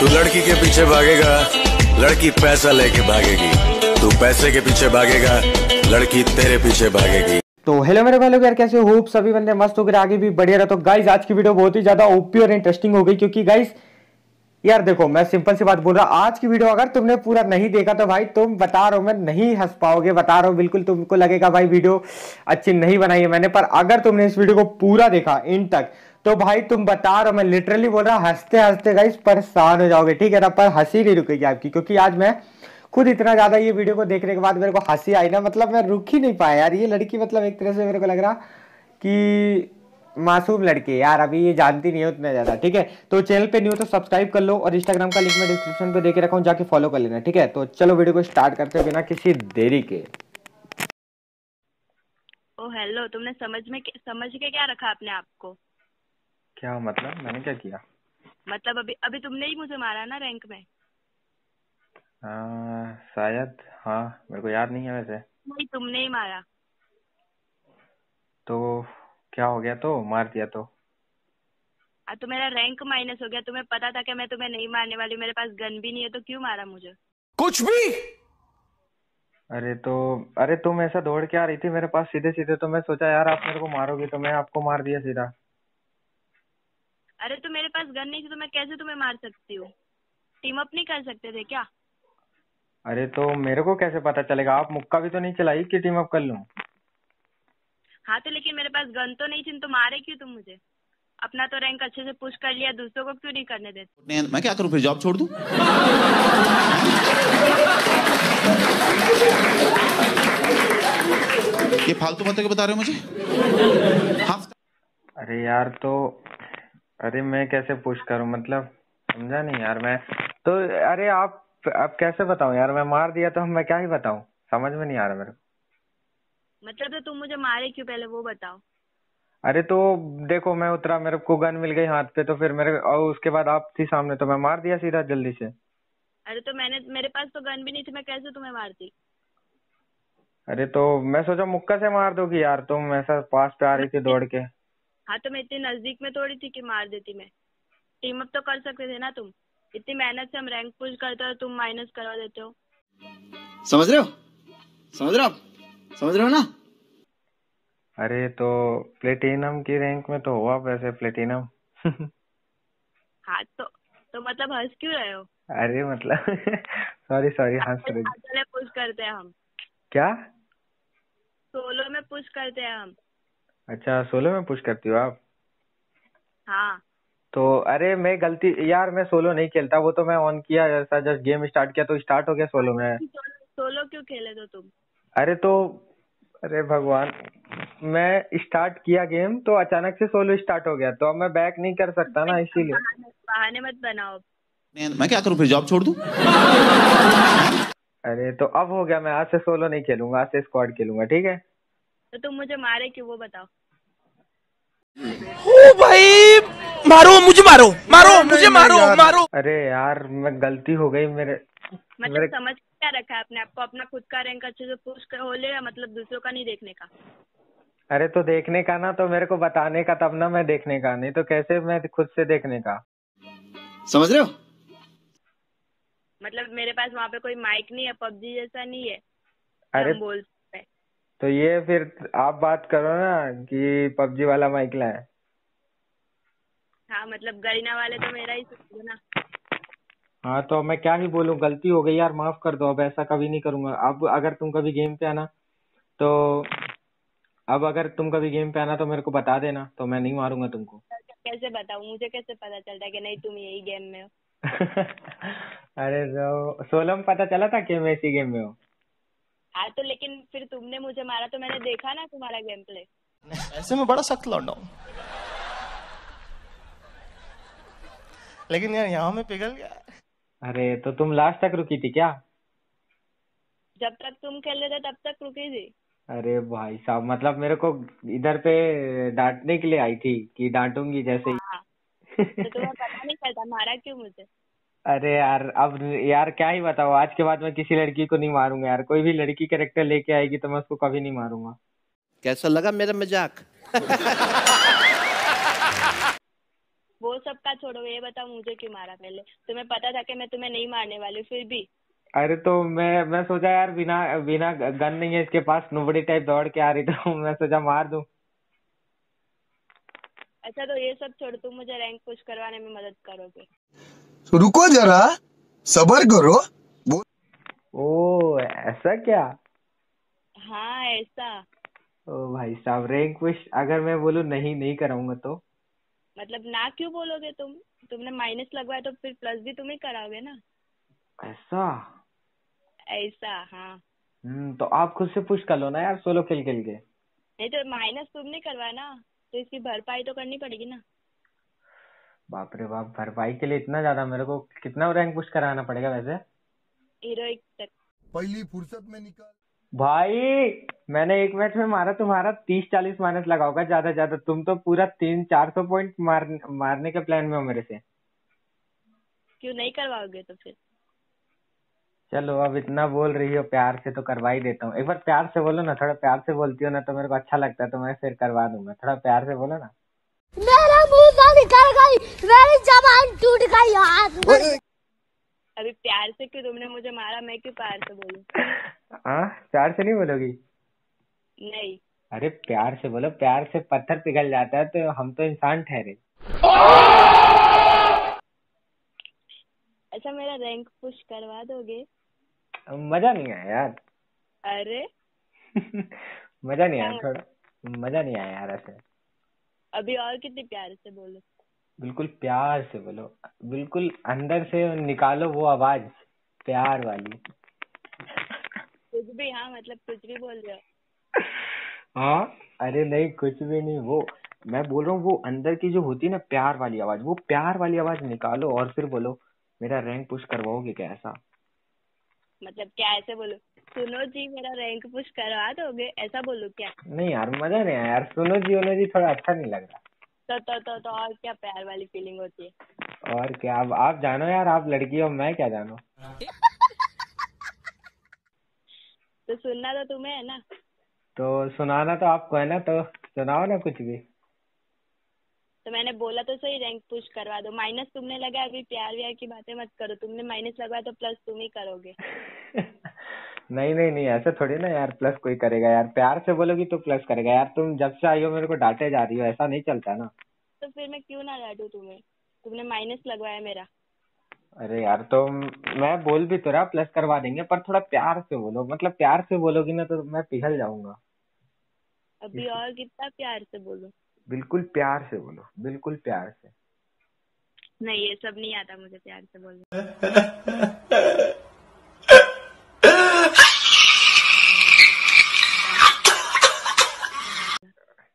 तू लड़की के पीछे भागेगा, लड़की पैसा लेके भागेगी। तू पैसे के पीछे भागेगा, लड़की तेरे पीछे भागेगी। तो हेलो मेरे भाई लोग यार कैसे होप सभी बंदे मस्त हो गए आगे भी बढ़िया रहा तो गाइज़ आज की वीडियो बहुत ही ज़्यादा ओपी और इंटरेस्टिंग हो गई, क्योंकि गाइज़ यार देखो, मैं सिंपल सी बात बोल रहा, आज की वीडियो अगर तुमने पूरा नहीं देखा तो भाई तुम बता रहा हो, मैं नहीं हंस पाओगे, बता रहा हूँ, बिल्कुल तुमको लगेगा, भाई वीडियो अच्छी नहीं बनाई है मैंने, पर अगर तुमने इस वीडियो को पूरा देखा इन तक तो भाई तुम बता रहे हो, मैं लिटरली बोल रहा, हँसते हँसते गाइस परेशान हो जाओगे, ठीक है ना? पर हँसी नहीं रुकेगी आपकी, क्योंकि आज मैं खुद इतना ज़्यादा ये वीडियो को देखने के बाद मेरे को हँसी आई ना मतलब मैं रुक ही नहीं पाया यार। ये लड़की मतलब एक तरह से मेरे को लग रहा कि मासूम लड़की यार, अभी ये जानती नहीं है उतना ज़्यादा, ठीक है? तो चैनल पे न्यू तो सब्सक्राइब कर लो और इंस्टाग्राम का लिंक मैं डिस्क्रिप्शन पे देके रखा हूँ, जाके फॉलो कर लेना, ठीक है? तो चलो वीडियो को स्टार्ट करते बिना किसी देरी के। ओ हेलो तुमने समझ में समझ के क्या रखा अपने आप को? क्या मतलब मैंने क्या किया? मतलब अभी अभी तुमने ही मुझे मारा ना रैंक में। आ, शायद हाँ मेरे को याद नहीं है वैसे। नहीं तुमने ही मारा। तो क्या हो गया तो? मार दिया तो। आ, तो मेरा रैंक माइनस हो गया। तुम्हें पता था कि मैं तुम्हें नहीं मारने वाली। मेरे पास गन भी नहीं है तो क्यों मारा मुझे? कुछ भी! अरे तो अरे तुम ऐसा दौड़ के आ रही थी मेरे पास सीधे सीधे तो मैं सोचा यार आप मेरे को मारोगी तो मैं आपको मार दिया सीधा। अरे तो मेरे पास गन नहीं थी तो मैं कैसे तुम्हें मार सकती हूँ? टीम अप नहीं कर सकते थे क्या? अरे तो मेरे को कैसे पता चलेगा? आप मुक्का भी तो नहीं चलाई कि टीम अप कर लूँ? हाँ तो लेकिन मेरे पास गन तो नहीं थी तो मारे क्यों तुम मुझे? अपना तो रैंक अच्छे से पुश कर लिया दूसरों को क्यों नहीं करने देते? मैं क्या करूँ फिर जॉब छोड़ दूँ? ये फालतू बातें क्यों बता रहे हो मुझे? हाँ अरे यार तो अरे मैं कैसे पुश करूँ? मतलब समझा नहीं यार मैं। तो अरे आप अब कैसे बताऊँ यार? मैं मार दिया तो मैं क्या ही बताऊँ? समझ में नहीं आ रहा मेरे को। मतलब तो तुम मुझे मारे क्यों पहले वो बताओ। अरे तो देखो मैं उतरा मेरे को गन मिल गई हाथ पे तो फिर मेरे और उसके बाद आप थी सामने तो मैं मार दिया सीधा जल्दी से। अरे तो मैंने मेरे पास तो गन भी नहीं थी मैं कैसे तुम्हें मारती? अरे तो मैं सोचा मुक्का से मार दोगी यार तुम ऐसा पास पे आ रही थी दौड़ के। हाँ तो मैं इतनी नज़दीक में थोड़ी थी कि मार देती मैं। टीम अप तो कर सकते थे ना तुम? इतनी मेहनत से हम रैंक पुश करते हो तुम माइनस करवा देते हो। समझ रहे हो? समझ रहे हो आप? समझ रहे हो ना? अरे तो प्लेटिनम की रैंक में तो हुआ वैसे प्लेटिनम हाँ तो तो मतलब हंस क्यों रहे हो? अरे मतलब सॉरी सॉरी हंस रही पुश करते हैं हम। क्या? सोलो में पुश करते हैं हम। अच्छा सोलो में पुश करती हो आप? हाँ। तो अरे मैं गलती यार मैं सोलो नहीं खेलता वो तो मैं ऑन किया ऐसा जस्ट गेम स्टार्ट किया तो स्टार्ट हो गया सोलो में। सोलो क्यों खेले तो तुम? अरे तो अरे भगवान मैं स्टार्ट किया गेम तो अचानक से सोलो स्टार्ट हो गया तो अब मैं बैक नहीं कर सकता ना इसीलिए। बहाने मत बनाओ। मैं क्या करूँ फिर जॉब छोड़ दूँ? अरे तो अब हो गया मैं आज से सोलो नहीं खेलूँगा आज से स्क्वाड खेलूँगा ठीक है? तो तुम मुझे मारे क्यों वो बताओ। ओ भाई मारो मुझे मारो मारो मुझे मारो मारो। अरे यार मैं गलती हो गई मेरे मतलब मेरे समझ क्या रखा है अपने आपको अपना खुद का रैंक अच्छे से पुश कर हो ले मतलब दूसरों का नहीं देखने का? अरे तो देखने का ना तो मेरे को बताने का तब ना मैं देखने का नहीं तो कैसे मैं खुद से देखने का? समझ रहे हो? मतलब मेरे पास वहाँ पे कोई माइक नहीं है पबजी जैसा नहीं है। अरे बोल तो ये फिर आप बात करो ना कि पबजी वाला माइक लाए। हाँ मतलब गरीना वाले तो मेरा ही ना। हाँ तो मैं क्या ही बोलूँ गलती हो गई यार माफ़ कर दो अब ऐसा कभी नहीं करूँगा। अब अगर तुम कभी गेम पे आना तो अब अगर तुम कभी गेम पे आना तो मेरे को बता देना तो मैं नहीं मारूँगा तुमको। कैसे बताऊँ मुझे कैसे पता चलता है कि नहीं तुम यही गेम में हो? अरे तो सोलह में पता चला था कि मैं इसी गेम में हूँ? हाँ तो लेकिन फिर तुमने मुझे मारा तो मैंने देखा ना तुम्हारा गेम प्ले ऐसे में बड़ा सख्त लौंडा हूँ। लेकिन यार यहाँ में पिघल गया। अरे तो तुम लास्ट तक रुकी थी क्या? जब तक तुम खेल रहे थे तब तक रुकी थी। अरे भाई साहब मतलब मेरे को इधर पे डांटने के लिए आई थी कि डांटूँगी जैसे ही। हाँ तो तुम्हें पता नहीं चलता मारा क्यों मुझे? अरे यार अब यार क्या ही बताओ आज के बाद मैं किसी लड़की को नहीं मारूँगा यार। कोई भी लड़की कैरेक्टर लेके आएगी तो मैं उसको कभी नहीं मारूँगा। कैसा लगा मेरा मज़ाक? वो सब का छोड़ो ये बताओ मुझे क्यों मारा पहले? तुम्हें पता था कि मैं तुम्हें नहीं मारने वाली फिर भी। अरे तो मैं मैं सोचा यार बिना बिना गन नहीं है इसके पास नुबड़ी टाइप दौड़ के आ रही तो मैं सोचा मार दूँ। अच्छा तो ये सब छोड़ तुम मुझे रैंक पुश करवाने में मदद करोगे। तो रुको जरा सबर करो। ओ ऐसा क्या? हाँ ऐसा। ओ भाई साहब रैंक पुश अगर मैं बोलूँ नहीं नहीं कराऊँगा तो? मतलब ना क्यों बोलोगे तुम? तुमने माइनस लगवाया तो फिर प्लस भी तुम ही कराओगे ना? ऐसा? ऐसा हाँ। हम्म तो आप खुद से पुश कर लो ना यार सोलो खेल खेल के। नहीं तो माइनस तुमने करवाया ना तो इसकी भरपाई तो करनी पड़ेगी ना। बाप रे बाप भरपाई के लिए इतना ज़्यादा मेरे को कितना रैंक पुश कराना पड़ेगा वैसे? हीरोइक तक। पहली फुर्सत में निकाल। भाई मैंने एक मैच में मारा तुम्हारा तीस चालीस माइनस लगाओगा ज़्यादा ज़्यादा। तुम तो पूरा तीन चार सौ पॉइंट मार मारने के प्लान में हो मेरे से। क्यों नहीं करवाओगे तो फिर? चलो अब इतना बोल रही हो प्यार से तो करवा ही देता हूँ। एक बार प्यार से बोलो ना थोड़ा प्यार से बोलती हो ना तो मेरे को अच्छा लगता है तो मैं फिर करवा दूँगा। थोड़ा प्यार से बोलो ना। मेरा मुँह से निकल गई। मेरी जबान टूट गई यार अभी प्यार से क्यों तुमने मुझे मारा? मैं क्यों प्यार से बोलूँ? हाँ प्यार से नहीं बोलोगी? नहीं। अरे प्यार से बोलो। प्यार से पत्थर पिघल जाता है तो हम तो इंसान ठहरे। अच्छा मेरा रैंक पुश करवा दोगे? मज़ा नहीं आया यार। अरे। मज़ा नहीं आया थोड़ा। मज़ा नहीं आया यार ऐसे। अभी और कितने प्यार से बोलो। बिल्कुल प्यार से बोलो। बिल्कुल अंदर से निकालो वो आवाज़ प्यार वाली। कुछ भी हाँ मतलब कुछ भी बोल रहे हो। हाँ अरे नहीं कुछ भी नहीं वो मैं बोल रहा हूँ वो अंदर की जो होती है ना प्यार वाली आवाज़ वो प्यार वाली आवाज़ निकालो और फिर बोलो मेरा रैंक पुश करवाओगे क्या ऐसा? मतलब क्या ऐसे बोलो? सुनो जी मेरा रैंक पुश करवा दोगे? ऐसा बोलो क्या? नहीं यार मज़ा नहीं आया यार। सुनो जी उनो जी थोड़ा अच्छा नहीं लग रहा। तो तो तो, तो और क्या प्यार वाली फीलिंग होती है? और क्या अब आप जानो यार आप लड़की हो मैं क्या जानो? तो सुनना तो तुम्हें है ना? तो सुनाना तो आपको है ना तो सुनाओ ना कुछ भी। तो मैंने बोला तो सही रैंक पुश करवा दो। माइनस तुमने लगा अभी प्यार व्यार की बातें मत करो। तुमने माइनस लगवाया तो प्लस तुम ही करोगे। नहीं नहीं नहीं ऐसा थोड़ी ना यार प्लस कोई करेगा यार। प्यार से बोलोगी तो प्लस करेगा यार। तुम जब से आई हो मेरे को डांटे जा रही हो ऐसा नहीं चलता ना। तो फिर मैं क्यों ना डांटू तुम्हें? तुमने माइनस लगवाया मेरा। अरे यार तो मैं बोल भी तो रहा प्लस करवा देंगे पर थोड़ा प्यार से बोलो। मतलब प्यार से बोलोगी ना तो मैं पिघल जाऊँगा। अभी और कितना प्यार से बोलो? बिल्कुल प्यार से बोलो बिल्कुल प्यार से। नहीं ये सब नहीं आता मुझे प्यार से बोलना।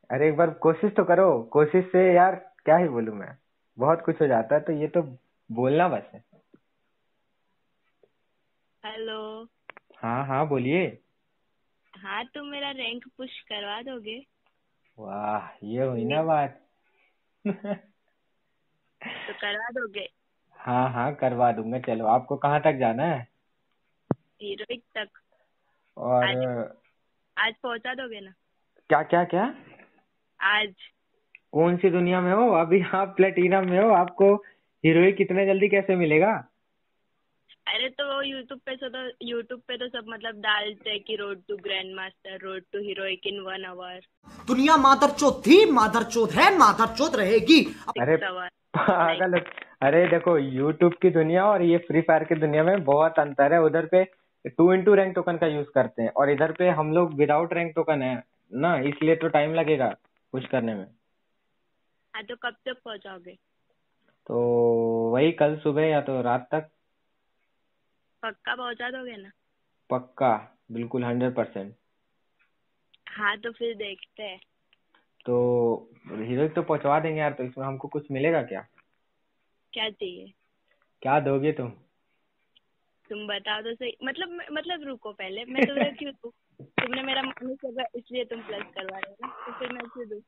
अरे एक बार कोशिश तो करो कोशिश से यार क्या ही बोलूँ मैं। बहुत कुछ हो जाता है तो ये तो बोलना बस है। हेलो। हाँ हाँ बोलिए। हाँ तुम मेरा रैंक पुश करवा दोगे? वाह ये हुई ना बात। तो करवा दोगे? हाँ हाँ करवा दूँगा चलो। आपको कहाँ तक जाना है? हीरोइक तक। और आज पहुँचा दोगे ना? क्या क्या क्या? आज। कौन सी दुनिया में हो? अभी आप प्लेटिनम में हो। आपको हीरोइन कितने जल्दी कैसे मिलेगा? अरे तो वो यूट्यूब पे से तो यूट्यूब पे तो सब मतलब डालते हैं कि road to grandmaster road to heroic in one hour दुनिया मादर चौथ थी मादर चौथ है मादर चौथ रहेगी। अरे पागल अरे देखो यूट्यूब की दुनिया और ये फ्री फायर की दुनिया में बहुत अंतर है। उधर पे टू इंटू रैंक टोकन का यूज़ करते हैं। और इधर पे हम लोग विदाउट रैंक टोकन है ना इसलिए तो टाइम लगेगा कुछ करने में। हाँ तो कब तक पहुंचाओगे? तो वही कल सुबह या तो रात तक पक्का पहुँचा दोगे ना? पक्का बिल्कुल हंड्रेड परसेंट हाँ तो फिर देखते हैं। तो हीरो तो पहुंचवा देंगे यार तो इसमें हमको कुछ मिलेगा क्या? क्या चाहिए? क्या दोगे तुम? तुम बताओ तो सही। मतलब मतलब रुको पहले मैं तुम्हें क्यों दूँ तुमने मेरा माइनस लगा इसलिए तुम प्लस करवा रहे हो तो फिर मैं क्यों दूँ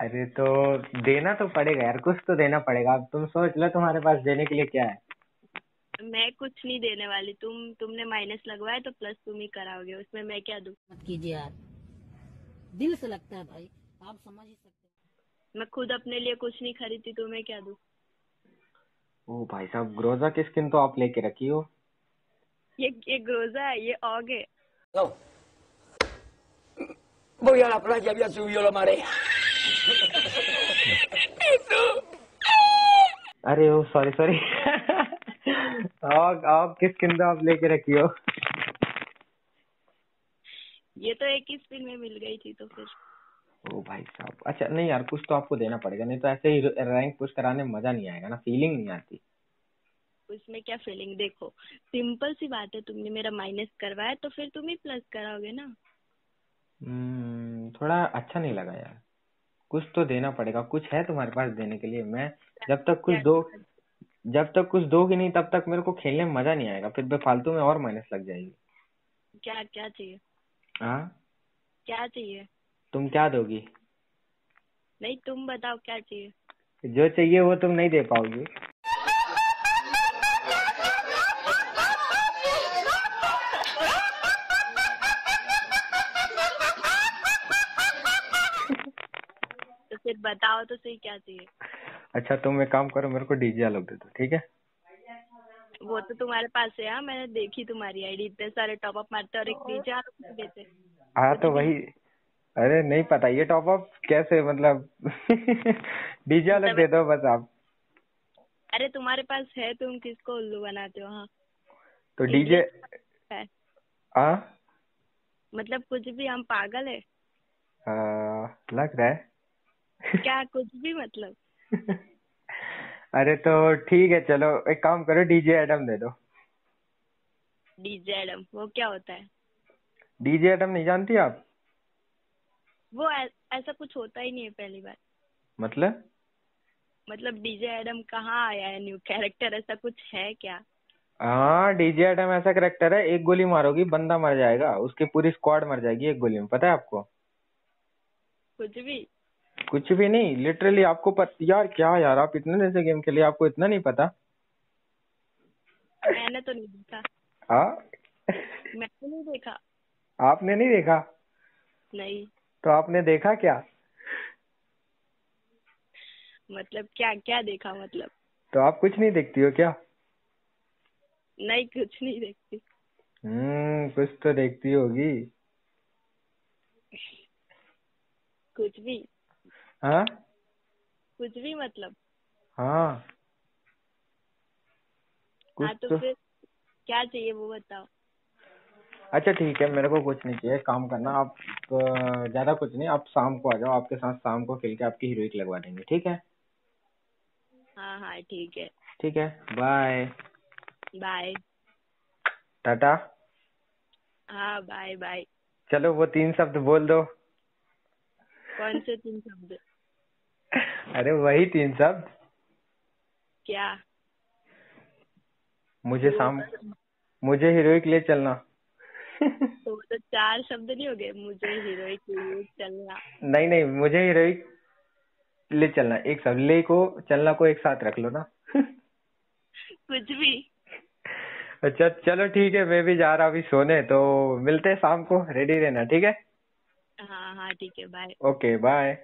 अरे तो देना तो पड़ेगा यार कुछ तो देना पड़ेगा। अब तुम सोच लो तुम्हारे पास देने के लिए क्या है। मैं कुछ नहीं देने वाली। तुम तुमने माइनस लगवाया तो प्लस तुम ही कराओगे। उसमें मैं क्या दूँ? मत कीजिए यार दिल से लगता है भाई। आप समझ ही सकते हैं। मैं खुद अपने लिए कुछ नहीं खरीदती तो मैं क्या दूँ? ओ भाई साहब ग्रोजा की स्किन तो आप लेके रखी हो। ये ये ग्रोजा है ये ऑग है। Voy a la playa, había subido la marea. अरे ओ सॉरी सॉरी आग आग की स्किन तो आप लेके रखी हो? ये तो एक ही स्पिन में मिल गई थी तो फिर। ओ भाई साहब। अच्छा नहीं यार कुछ तो आपको देना पड़ेगा नहीं तो ऐसे ही रैंक पुश कराने में मज़ा नहीं आएगा ना फीलिंग नहीं आती। उसमें क्या फीलिंग देखो सिंपल सी बात है तुमने मेरा माइनस करवाया तो फिर तुम ही प्लस कराओगे ना। हम्म, थोड़ा अच्छा नहीं लगा यार। कुछ तो देना पड़ेगा कुछ है तुम्हारे पास देने के लिए? मैं जब तक कुछ दो जब तक कुछ दोगे नहीं तब तक मेरे को खेलने में मज़ा नहीं आएगा। फिर बेफालतू में और माइनस लग जाएगी। क्या क्या चाहिए? हाँ? क्या चाहिए? तुम क्या दोगी? नहीं तुम बताओ क्या चाहिए? जो चाहिए वो तुम नहीं दे पाओगी तो फिर बताओ तो सही क्या चाहिए? अच्छा तुम एक काम करो मेरे को डीजे अलग दे दो ठीक है? वो तो तुम्हारे पास है हाँ मैंने देखी तुम्हारी आईडी इतने सारे टॉप अप मारते और एक डीजे आलोक देते हाँ। तो वही अरे नहीं पता ये टॉप अप कैसे मतलब डीजे अलग दे दो बस आप। अरे तुम्हारे पास है तुम किसको उल्लू बनाते हो हाँ? तो डीजे हाँ। मतलब कुछ भी हम पागल है। आ, लग रहा है। क्या कुछ भी मतलब। अरे तो ठीक है चलो एक काम करो डीजे एडम दे दो। डीजे एडम वो क्या होता है? डीजे एडम नहीं जानती आप? वो ऐ- ऐसा कुछ होता ही नहीं है पहली बार। मतलब? मतलब डीजे एडम कहाँ आया है न्यू कैरेक्टर ऐसा कुछ है क्या? हाँ डीजे एडम ऐसा करेक्टर है एक गोली मारोगी बंदा मर जाएगा उसकी पूरी स्क्वाड मर जाएगी एक गोली में पता है आपको? कुछ भी। कुछ भी नहीं लिटरली आपको पत... यार क्या यार आप इतने दिन से गेम खेलिए आपको इतना नहीं पता? मैंने तो नहीं देखा। हाँ? मैंने नहीं देखा। आपने नहीं देखा? नहीं। तो आपने देखा क्या? मतलब क्या क्या देखा मतलब? तो आप कुछ नहीं देखती हो क्या? नहीं कुछ नहीं देखती। हम्म कुछ तो देखती होगी। कुछ भी। हाँ? कुछ भी मतलब। हाँ। हाँ कुछ तो तो। फिर क्या चाहिए वो बताओ। अच्छा ठीक है मेरे को कुछ नहीं चाहिए काम करना। आप ज़्यादा कुछ नहीं आप शाम को आ जाओ आपके साथ शाम को खेल के आपकी हीरोइक लगवा देंगे ठीक है? हाँ हाँ ठीक है। ठीक है बाय बाय टाटा हाँ बाय बाय चलो वो तीन शब्द बोल दो। कौन से तीन शब्द? अरे वही तीन शब्द। क्या? मुझे शाम मुझे हीरोइक ले चलना। तो वो तो चार शब्द नहीं हो गए मुझे हीरोइक चलना। नहीं नहीं मुझे हीरोइक ले चलना एक शब्द। ले को चलना को एक साथ रख लो ना। कुछ भी। अच्छा चलो ठीक है मैं भी जा रहा अभी सोने तो मिलते हैं शाम को रेडी रहना ठीक है? हाँ हाँ ठीक है बाय ओके बाय